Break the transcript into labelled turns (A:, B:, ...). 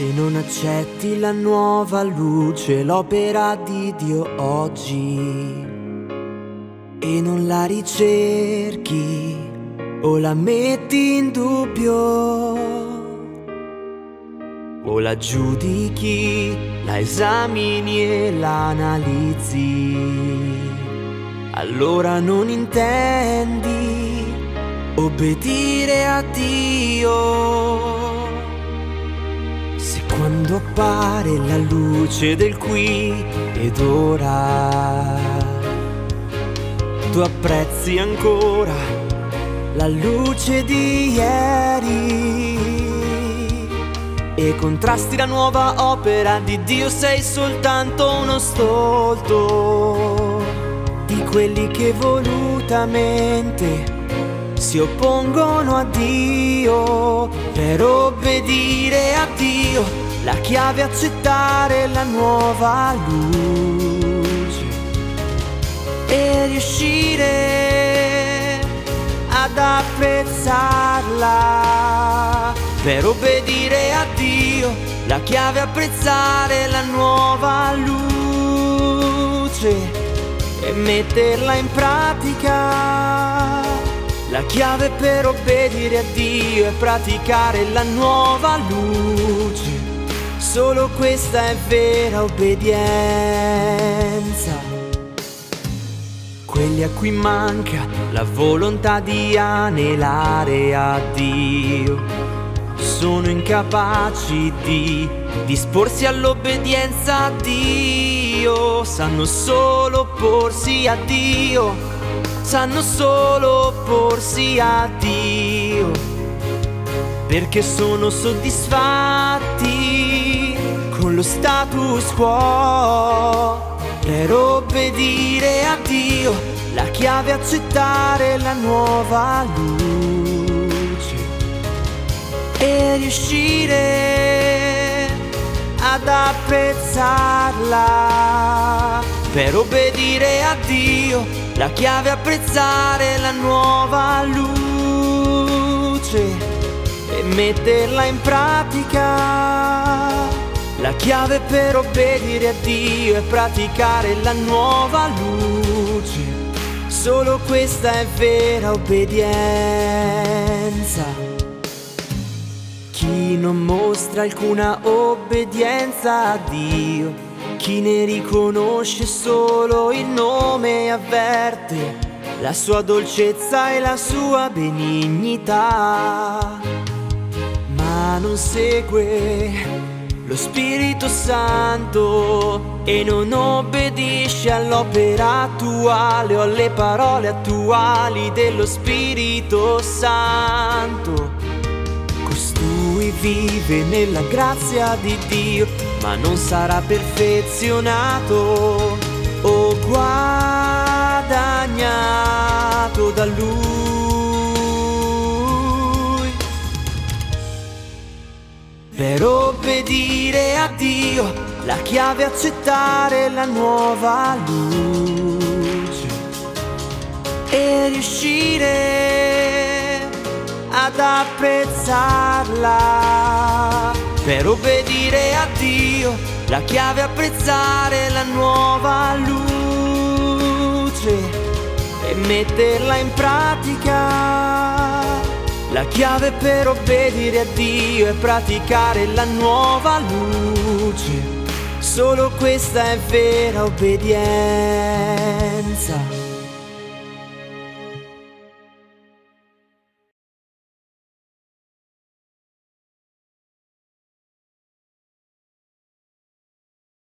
A: Se non accetti la nuova luce, l'opera di Dio oggi, e non la ricerchi o la metti in dubbio, o la giudichi, la esamini e la analizzi, allora non intendi obbedire a Dio. Quando appare la luce del qui ed ora, tu apprezzi ancora la luce di ieri e contrasti la nuova opera di Dio, sei soltanto uno stolto di quelli che volutamente si oppongono a Dio per obbedire a Dio. La chiave accettare la nuova luce e riuscire ad apprezzarla per obbedire a Dio. La chiave apprezzare la nuova luce e metterla in pratica. La chiave per obbedire a Dio è praticare la nuova luce. Solo questa è vera obbedienza. Quelli a cui manca la volontà di anelare a Dio sono incapaci di disporsi all'obbedienza a Dio, sanno solo porsi a Dio sanno solo opporsi a Dio, perché sono soddisfatti lo status quo. Per obbedire a Dio, la chiave accettare la nuova luce e riuscire ad apprezzarla. Per obbedire a Dio, la chiave apprezzare la nuova luce e metterla in pratica. La chiave per obbedire a Dio è praticare la nuova luce. Solo questa è vera obbedienza. Chi non mostra alcuna obbedienza a Dio chi ne riconosce solo il nome e avverte la sua dolcezza e la sua benignità, ma non segue lo Spirito Santo e non obbedisce all'opera attuale o alle parole attuali dello Spirito Santo. Costui vive nella grazia di Dio ma non sarà perfezionato o guadagnato da lui. Per obbedire a Dio, la chiave accettare la nuova luce e riuscire ad apprezzarla per obbedire a Dio, la chiave apprezzare la nuova luce e metterla in pratica. La chiave per obbedire a Dio è praticare la nuova luce. Solo questa è vera obbedienza.